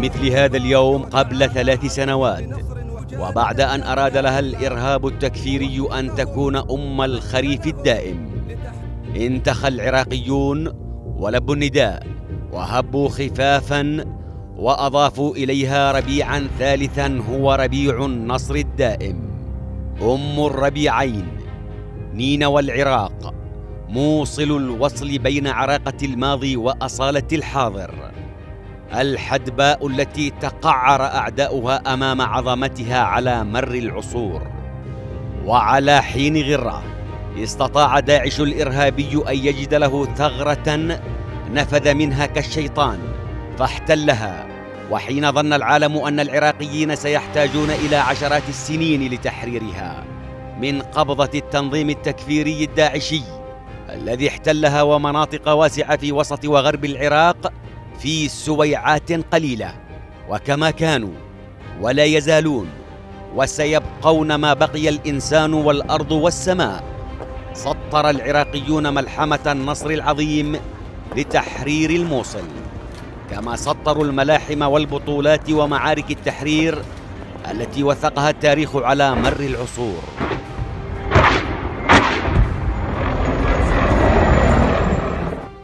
مثل هذا اليوم قبل ثلاث سنوات وبعد أن أراد لها الإرهاب التكفيري أن تكون أم الخريف الدائم. انتخى العراقيون ولبوا النداء وهبوا خفافا وأضافوا إليها ربيعا ثالثا هو ربيع النصر الدائم. أم الربيعين نين والعراق موصل الوصل بين عراقة الماضي وأصالة الحاضر. الحدباء التي تقعر أعداؤها أمام عظمتها على مر العصور. وعلى حين غرة استطاع داعش الإرهابي أن يجد له ثغرة نفذ منها كالشيطان فاحتلها. وحين ظن العالم أن العراقيين سيحتاجون إلى عشرات السنين لتحريرها من قبضة التنظيم التكفيري الداعشي الذي احتلها ومناطق واسعة في وسط وغرب العراق في سويعات قليلة. وكما كانوا ولا يزالون وسيبقون ما بقي الإنسان والأرض والسماء. سطر العراقيون ملحمة النصر العظيم لتحرير الموصل. كما سطروا الملاحم والبطولات ومعارك التحرير التي وثقها التاريخ على مر العصور.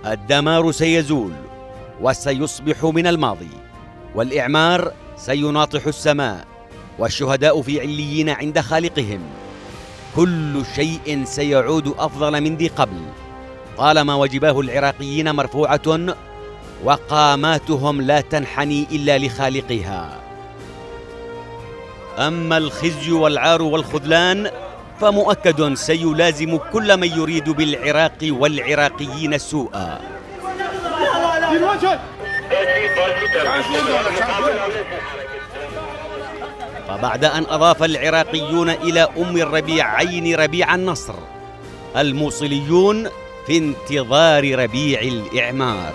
الدمار سيزول. وسيصبح من الماضي والإعمار سيناطح السماء والشهداء في عليين عند خالقهم. كل شيء سيعود أفضل من ذي قبل. طالما وجباه العراقيين مرفوعة وقاماتهم لا تنحني إلا لخالقها. أما الخزي والعار والخذلان فمؤكد سيلازم كل من يريد بالعراق والعراقيين السوء فبعد أن أضاف العراقيون إلى أم الربيعين ربيع النصر الموصليون في انتظار ربيع الإعمار.